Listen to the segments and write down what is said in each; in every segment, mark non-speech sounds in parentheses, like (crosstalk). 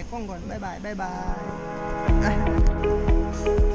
bye con còn bye bye bye bye. (laughs)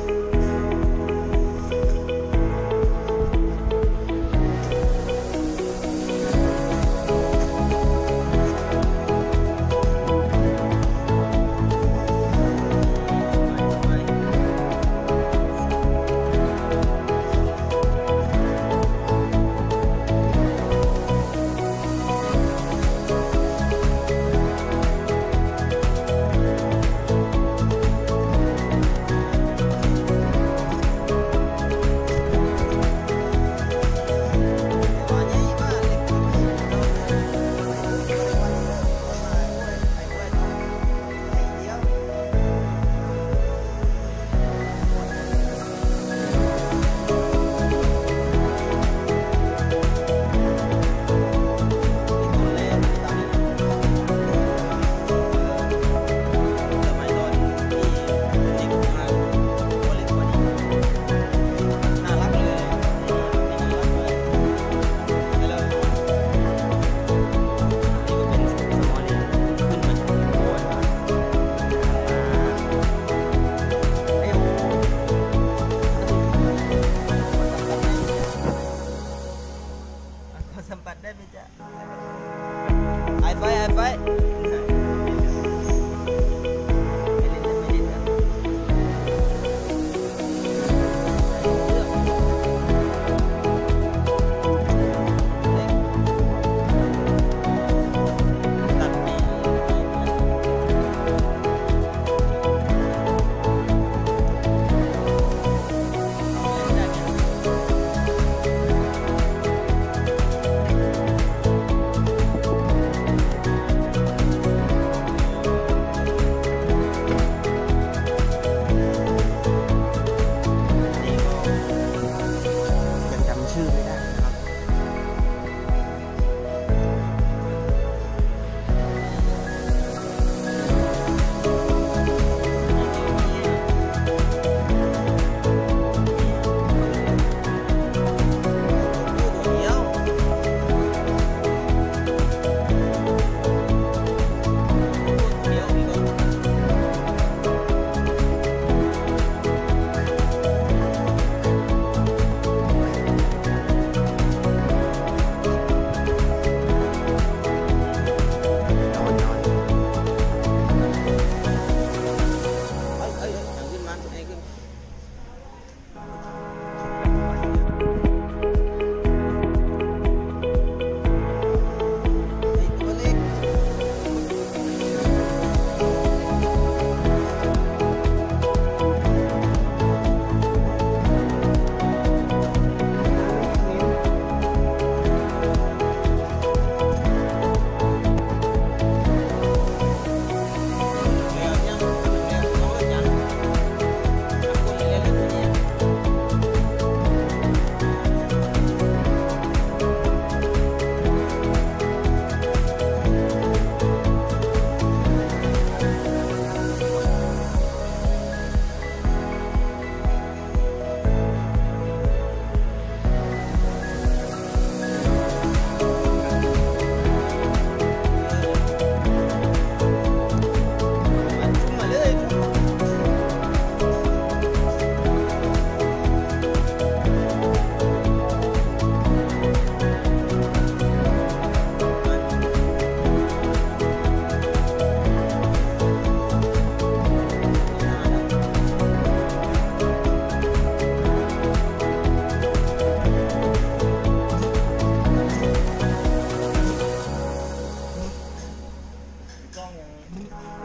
Mm-hmm.